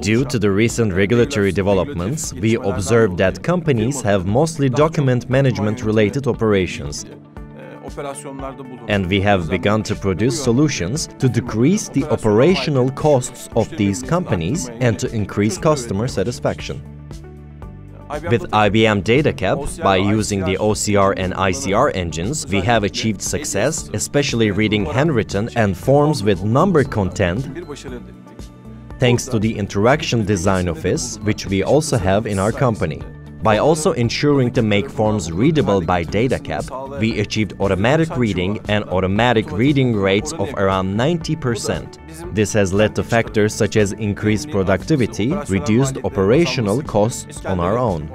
Due to the recent regulatory developments, we observed that companies have mostly document management related operations. And we have begun to produce solutions to decrease the operational costs of these companies and to increase customer satisfaction. With IBM DataCap, by using the OCR and ICR engines, we have achieved success, especially reading handwritten and forms with number content, thanks to the interaction design office, which we also have in our company. By also ensuring to make forms readable by DataCap, we achieved automatic reading and automatic reading rates of around 90%. This has led to factors such as increased productivity, reduced operational costs on our own.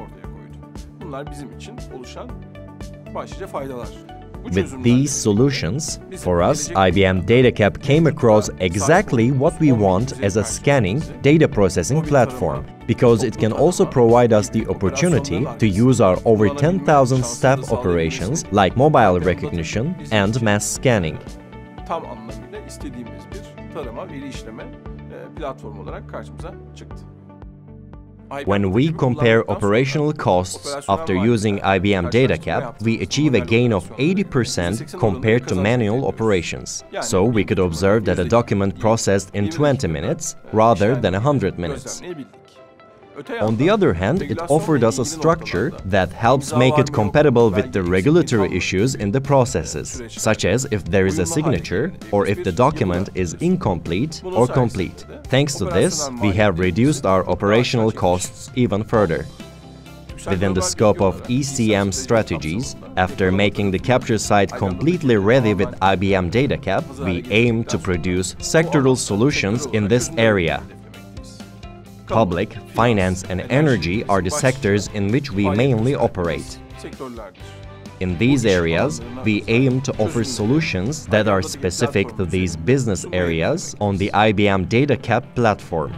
With these solutions, for us, IBM DataCap came across exactly what we want as a scanning, data processing platform, because it can also provide us the opportunity to use our over 10,000 staff operations like mobile recognition and mass scanning. olarak karşımıza çıktı. When we compare operational costs after using IBM DataCap, we achieve a gain of 80% compared to manual operations. So we could observe that a document processed in 20 minutes rather than 100 minutes. On the other hand, it offered us a structure that helps make it compatible with the regulatory issues in the processes, such as if there is a signature or if the document is incomplete or complete. Thanks to this, we have reduced our operational costs even further. Within the scope of ECM strategies, after making the capture site completely ready with IBM DataCap, we aim to produce sectoral solutions in this area Public, finance and energy are the sectors in which we mainly operate. In these areas, we aim to offer solutions that are specific to these business areas on the IBM DataCap platform.